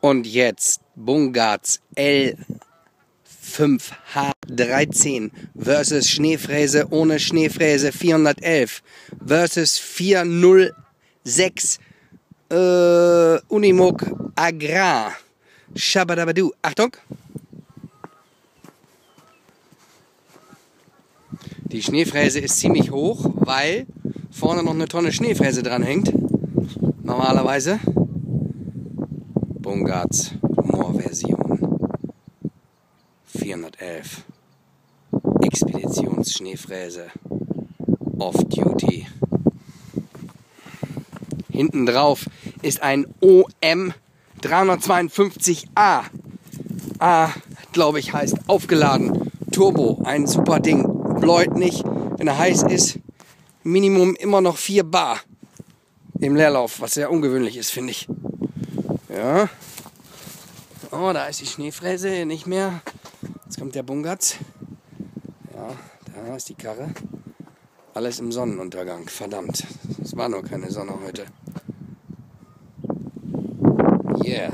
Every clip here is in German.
Und jetzt Bungarts L5H13 versus Schneefräse ohne Schneefräse 411 versus 406 äh, Unimog Agrar. Shabadabadu. Achtung! Die Schneefräse ist ziemlich hoch, weil vorne noch eine Tonne Schneefräse dran hängt. Normalerweise. Bungarts Moor-Version 411 Expeditionsschneefräse Off-Duty. Hinten drauf ist ein OM 352A. A, glaube ich, heißt aufgeladen. Turbo, ein super Ding. Bläut nicht, wenn er heiß ist. Minimum immer noch 4 Bar im Leerlauf, was sehr ungewöhnlich ist, finde ich. Ja. Oh, da ist die Schneefräse nicht mehr. Jetzt kommt der Bungatz. Ja, da ist die Karre. Alles im Sonnenuntergang. Verdammt. Es war nur keine Sonne heute. Yeah.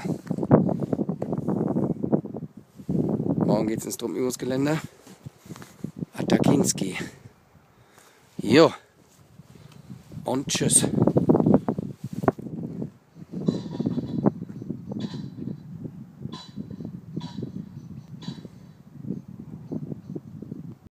Morgen geht's ins Truppenübungsgelände. Atakinski. Jo. Und tschüss.